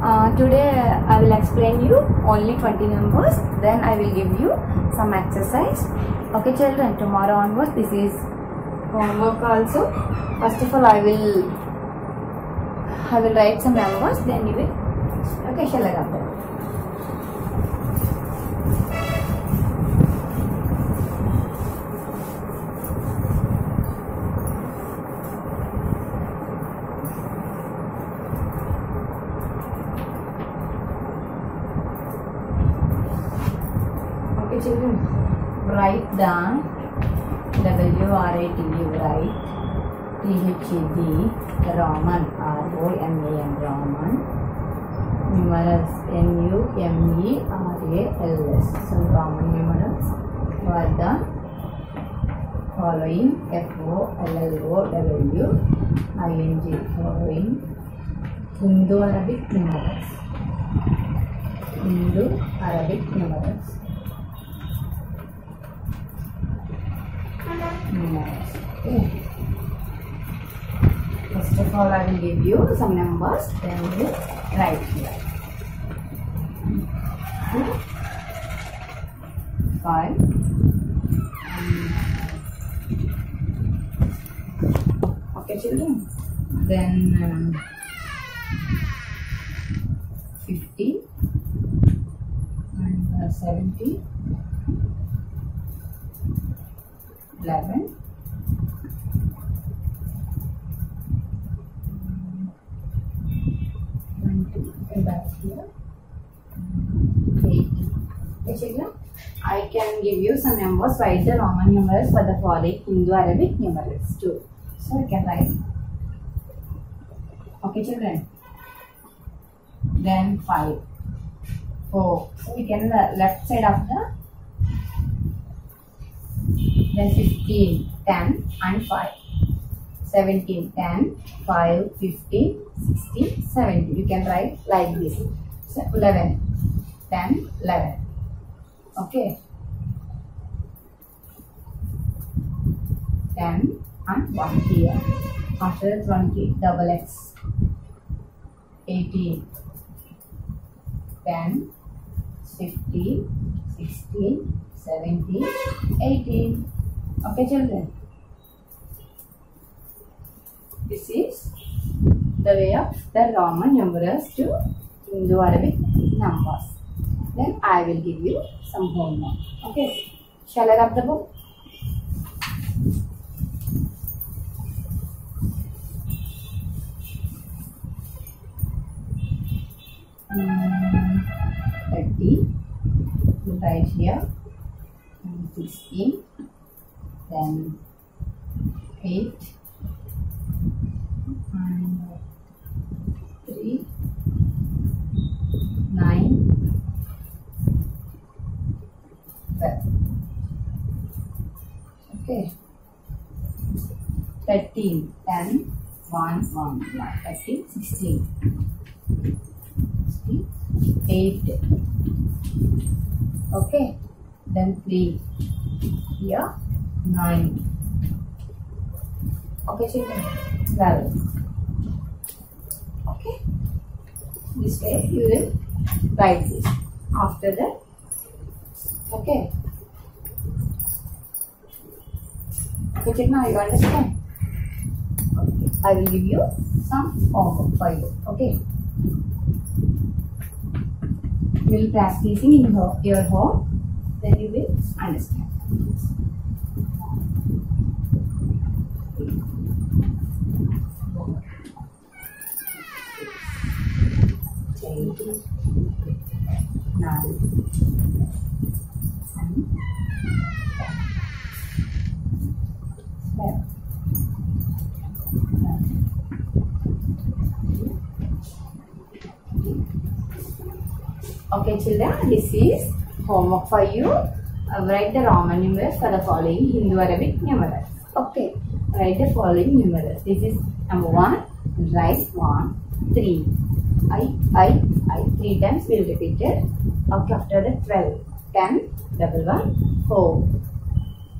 Uh, today I will explain you only 20 numbers. Then I will give you some exercise. Okay, children. Tomorrow onwards, this is homework also. First of all, I will I will write some numbers. Then you will. Okay, shall I write them? Okay, children. Write down W R A T E write T H E D Roman R O M A N Roman numerals N U M E R A L S some Roman numerals write down following F O L L O W I N G following Hindu Arabic numerals Hindu Arabic numerals numerals. Okay. First of all, I will give you some numbers, then you write here. Two, five, okay, children. Then um, fifty and uh, seventy. 11 20 back here. 80 okay children I can give you some numbers write the Roman numerals for the following Hindu Arabic numerals too. So you can write. Okay children. Then 5 4 so we can the left side of the then 15, 10 and 5. 17, 10, 5, 15, 16, 17. You can write like this. So 11, 10, 11. Okay. 10 and 1 here. After 20, double X. 18, 10, 15, 16, 17, 18. Okay, children. This is the way of the Roman numerals to Hindu Arabic numbers. Then I will give you some homework. Okay. Shall I wrap the book? Um, 30 right here and 16 then 8 and 3 9 12 okay. 13 10 1 1 13 16 16 8 okay. Then 3 here 9 okay children 12 okay. This way you will write this. After that. Okay. Okay now you understand? Okay. I will give you some homework for you okay. You will practicing in your home then you will understand Okay, children, this is homework for you. Uh, write the Roman numerals for the following Hindu Arabic numerals. Okay, write the following numerals. This is number one. Write one, three. I, I, I. Three times we'll repeat it. Okay, after that 12, 10, double one, 4,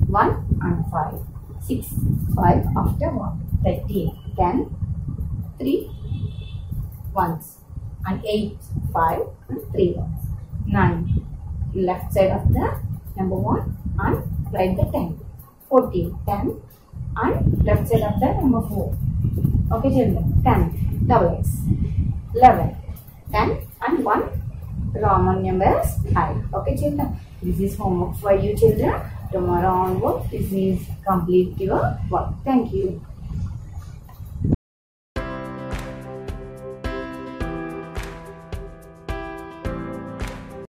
1 and 5. 6, 5 after 1. 13, 10, 3, once. and 8, 5 and 3 ones. 9. Left side of the number 1 and right the 10. 14, 10 and left side of the number 4. Okay children, 10, double X. 11, 10 and 1 Roman numbers 5. Okay children, this is homework for you children. Tomorrow onward, this is complete your work. Thank you.